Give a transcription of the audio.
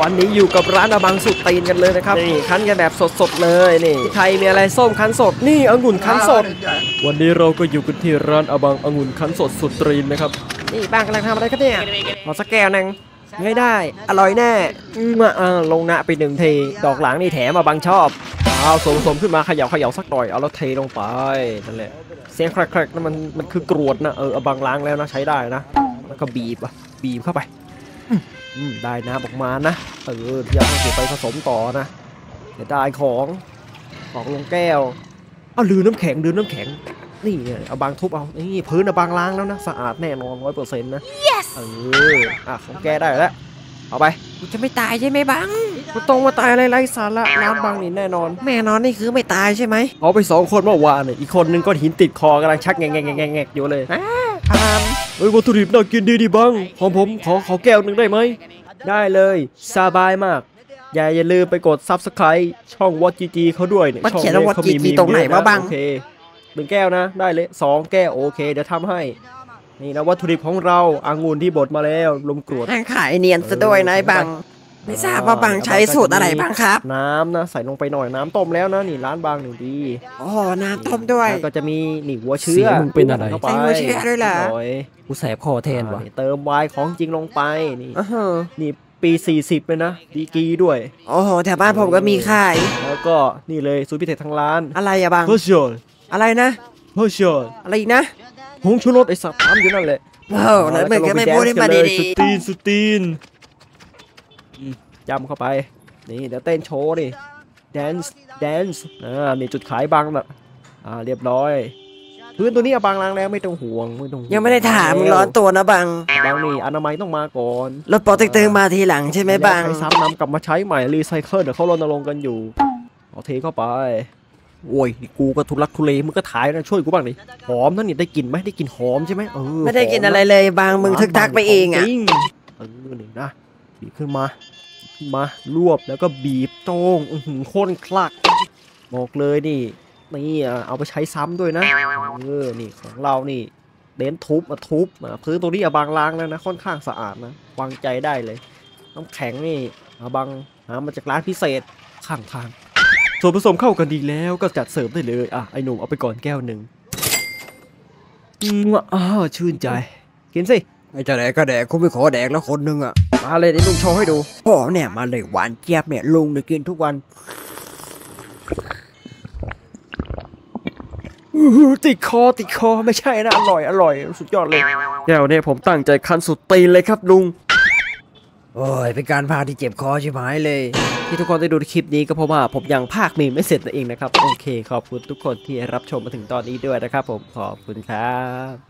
วันนี้อยู่กับร้านอาบังสุดตีนกันเลยนะครับนี่คั้นกันแบบสดๆเลยนี่ใครมีอะไรส้มคั้นสดนี่องุ่นคั้นสด วันนี้เราก็อยู่กันที่ร้านอาบังองุ่นคั้นสดสุดตรีนนะครับนี่บ้างกำลังทำอะไรครับเนี่ยขอสักแก้วหนึงไม่ได้ อร่อยแน่อืมอะลงหน้าไปหนึ่งทีดอกหลังนี่แถมอาบังชอบเอาสมสมขึ้นมาเขย่าเขย่าสักหน่อยเอาแล้วเทลงไปนั่นแหละเสียงแครกๆนั่นมันมันคือกรวดนะเอออาบังล้างแล้วนะใช้ได้นะแล้วก็บีบอะบีบเข้าไปอืม ได้น้ำออกมานะเออเดี๋ยวเอาไปผสมต่อนะเดี๋ยวได้ของของลงแก้วเอาลืมน้ำแข็งลืมน้ำแข็ง นี่เนี่ยเอาบางทุบเอานี่พื้นเอาบางล้างแล้วนะสะอาดแน่นอนร้อยเปอร์เซ็นต์นะ yes เอออะของแกได้แล้วเอาไปกูจะไม่ตายใช่ไหมบังกูตรงมาตายอะไรไรสาระร้านบางนี่แน่นอน แม่นอนนี่คือไม่ตายใช่ไหมเอาไปสองคนเมื่อวานเนี่ยอีกคนนึงก็หินติดคอกำลังชักแงงแงงแงงแงงอยู่เลย พามเฮ้ยวัตถุดิบน่ากินดีดีบ้างของผมขอขอแก้วหนึ่งได้ไหม ได้เลยสบายมาก อย่าอย่าลืมไปกด subscribe ช่องวอตจีจีเขาด้วยเนี่ยมันช่องเขียนว่าวัดเขาจีมีจีตรงไหนมีมวะบังโอเคหนึ่งแก้วนะ ได้เลยสองแก้วโอเค เดี๋ยวทำให้ นี่นะวัตถุดิบของเราอางุ่นที่บดมาแล้วลมกรวดแม่งขายเนียนซะด้วยนายบัง ไม่ทราบว่าบังใช้สูตรอะไรบ้างครับ น้ำนะใส่ลงไปหน่อยน้ำต้มแล้วนะนี่ร้านบางหนึ่งดีโอ้น้ำต้มด้วยแล้วก็จะมีนี่หัวเชื้อเสียงมึงเป็นอะไรข้าปใส่หัวเชื้อด้วยเหรอน่อยกูแสบคอแทนวะอ่าเติมไวน์ของจริงลงไปนี่อื้อหือนี่ปี 40เลยนะดีกรีด้วย โอ้โหแถวบ้านผมก็มีขาย แล้วก็นี่เลยสูตรพิเศษทางร้าน อะไรอะบังเพื่อเชียร์อะไรนะเพื่อเชียร์อะไรอีกนะผงชูรสไอ้สัตว์ตามอยู่นั่นแหละโอ้โหแล้วเหมือนก็ไม่พูดให้มาดีสุดตีนสุดตีน อืมจำเข้าไป นี่เดี๋ยวเต้นโชว์ดิ dance dance อ่านี่จุดขายบังแบบอ่าเรียบร้อย พื้นตัวนี้อะบังล้างแล้วไม่ต้องห่วงไม่ต้องห่วงๆยังไม่ได้ถามมึงร้อนตัวนะบัง บังนี่อนามัยต้องมาก่อนรถปอเต็กตึงมาทีหลังใช่ไหมบังใช้ซ้ำนำกลับมาใช้ใหม่รีไซเคิลเดี๋ยวเขารณรงค์กันอยู่เอาเทเข้าไปโอ้ยนี่กูก็ทุลักทุเลมึงก็ถ่ายนะช่วยกูบ้างดิหอมนั่นนี่ได้กลิ่นไหมได้กลิ่นหอมใช่ไหมเออไม่ได้กินอะไรเลยบังมึงทึกทักไปเองอะจริเออนี่นะบีบขึ้นมาขึ้น มารวบแล้วก็บีบโต้งอื้อหือโค่นคลัก บอกเลยนี่นี่อะเอาไปใช้ซ้ำด้วยนะเออนี่ของเรานี่เน้นทุบมาทุบอะพื้นตรงนี้อะบางล้างแล้วนะค่อนข้างสะอาดนะวางใจได้เลยน้ำแข็งนี่อาบังหามาจากร้านพิเศษข้างทางส่วนผสมเข้ากันดีแล้วก็จัดเสิร์ฟได้เลยอะไอ้หนุ่มเอาไปก่อนแก้วหนึ่งอืมอ้าวชื่นใจกินสิ ไอ้จะแดกก็แดกกูไม่ขอแดกแล้วคนนึงอะมาเลยไอ้หนุ่มโชว์ให้ดูพ่อเนี่ยมาเลยหวานเจี๊ยบเนี่ยลุงเนี่ยกินทุกวันอื้อหือติดคอติดคอไม่ใช่นะ อร่อยอร่อยสุดยอดเลยแก้วเนี่ยผมตั้งใจคันสุดตีนเลยครับลุง โอ้ย เป็นการพาที่เจ็บคอชิบหายเลย ที่ทุกคนได้ดูคลิปนี้ก็เพราะว่าผมยังภาคมีไม่เสร็จนั่นเองนะครับ โอเค ขอบคุณทุกคนที่รับชมมาถึงตอนนี้ด้วยนะครับผมขอบคุณครับ